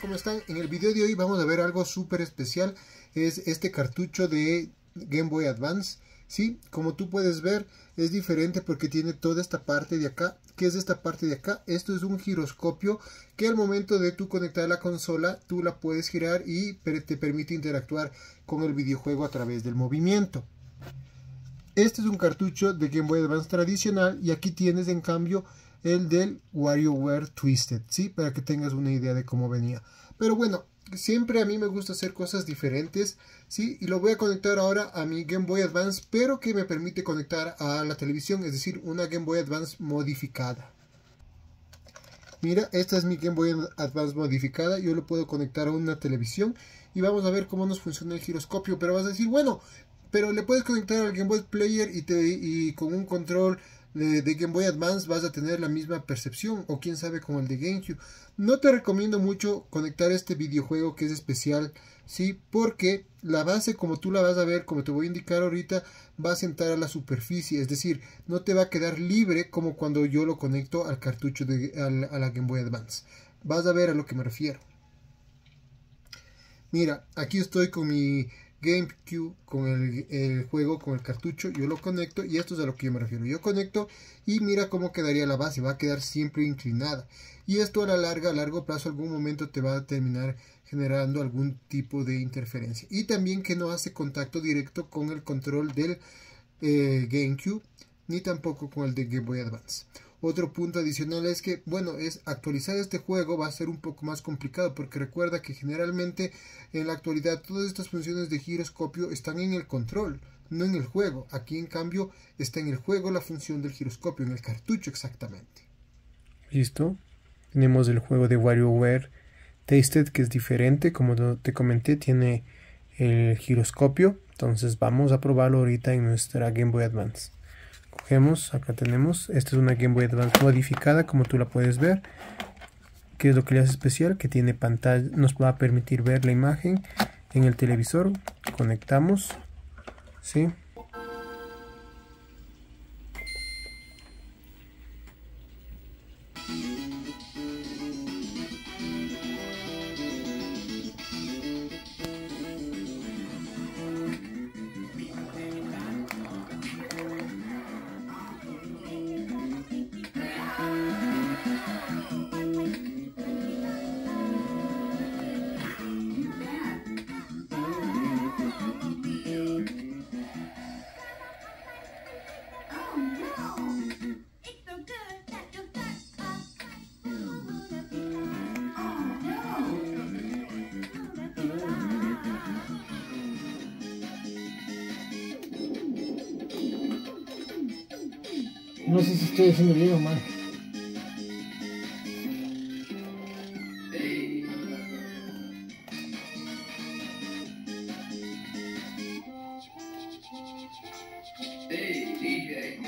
¿cómo están? En el video de hoy vamos a ver algo súper especial, es este cartucho de Game Boy Advance. Sí, como tú puedes ver es diferente porque tiene toda esta parte de acá. ¿Qué es esta parte de acá? Esto es un giroscopio que al momento de tú conectar la consola tú la puedes girar y te permite interactuar con el videojuego a través del movimiento. Este es un cartucho de Game Boy Advance tradicional y aquí tienes en cambio el del WarioWare Twisted, ¿sí? Para que tengas una idea de cómo venía. Pero bueno, siempre a mí me gusta hacer cosas diferentes, ¿sí? Y lo voy a conectar ahora a mi Game Boy Advance, pero que me permite conectar a la televisión, es decir, una Game Boy Advance modificada. Mira, esta es mi Game Boy Advance modificada, yo lo puedo conectar a una televisión y vamos a ver cómo nos funciona el giroscopio, pero vas a decir, bueno, pero le puedes conectar al Game Boy Player y, te, y con un control de, Game Boy Advance vas a tener la misma percepción o quién sabe con el de GameCube. No te recomiendo mucho conectar este videojuego que es especial, sí, porque la base como tú la vas a ver, como te voy a indicar ahorita, va a sentar a la superficie, es decir, no te va a quedar libre como cuando yo lo conecto al cartucho de a la Game Boy Advance. Vas a ver a lo que me refiero. Mira, aquí estoy con mi GameCube con el, juego, con el cartucho, yo lo conecto y esto es a lo que yo me refiero. Yo conecto y mira cómo quedaría la base, va a quedar siempre inclinada. Y esto a la larga, a largo plazo, algún momento te va a terminar generando algún tipo de interferencia. Y también que no hace contacto directo con el control del eh, GameCube, ni tampoco con el de Game Boy Advance. Otro punto adicional es que, bueno, es actualizar este juego va a ser un poco más complicado porque recuerda que generalmente en la actualidad todas estas funciones de giroscopio están en el control, no en el juego. Aquí en cambio está en el juego la función del giroscopio, en el cartucho exactamente. Listo. Tenemos el juego de WarioWare Tasted que es diferente, como te comenté, tiene el giroscopio. Entonces vamos a probarlo ahorita en nuestra Game Boy Advance cogemos, acá tenemos, esta es una Game Boy Advance modificada como tú la puedes ver ¿Qué es lo que le hace especial? Que tiene pantalla, nos va a permitir ver la imagen en el televisor conectamos ¿sí? No sé si estoy haciendo bien o mal. Hey, DJ.